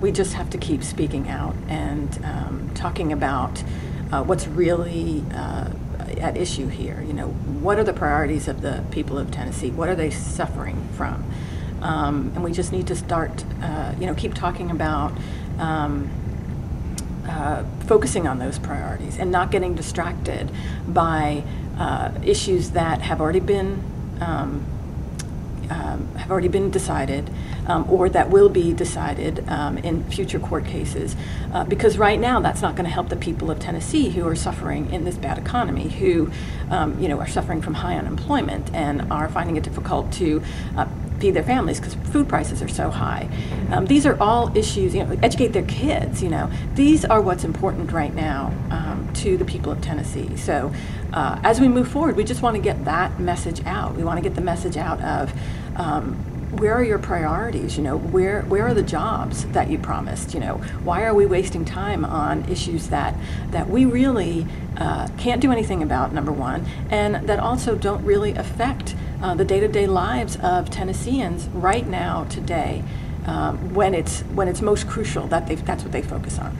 We just have to keep speaking out and um, talking about uh, what's really uh, at issue here. You know, what are the priorities of the people of Tennessee? What are they suffering from? Um, and we just need to start, uh, you know, keep talking about um, uh, focusing on those priorities and not getting distracted by uh, issues that have already been um, have already been decided um, or that will be decided um, in future court cases. Uh, because right now, that's not going to help the people of Tennessee who are suffering in this bad economy, who um, you know are suffering from high unemployment and are finding it difficult to uh, feed their families because food prices are so high. Um, these are all issues, you know, educate their kids, you know. These are what's important right now um, to the people of Tennessee. So uh, as we move forward, we just want to get that message out. We want to get the message out of um, where are your priorities? You know, where where are the jobs that you promised? You know, why are we wasting time on issues that that we really uh, can't do anything about? Number one, and that also don't really affect uh, the day-to-day lives of Tennesseans right now, today, um, when it's when it's most crucial that they that's what they focus on.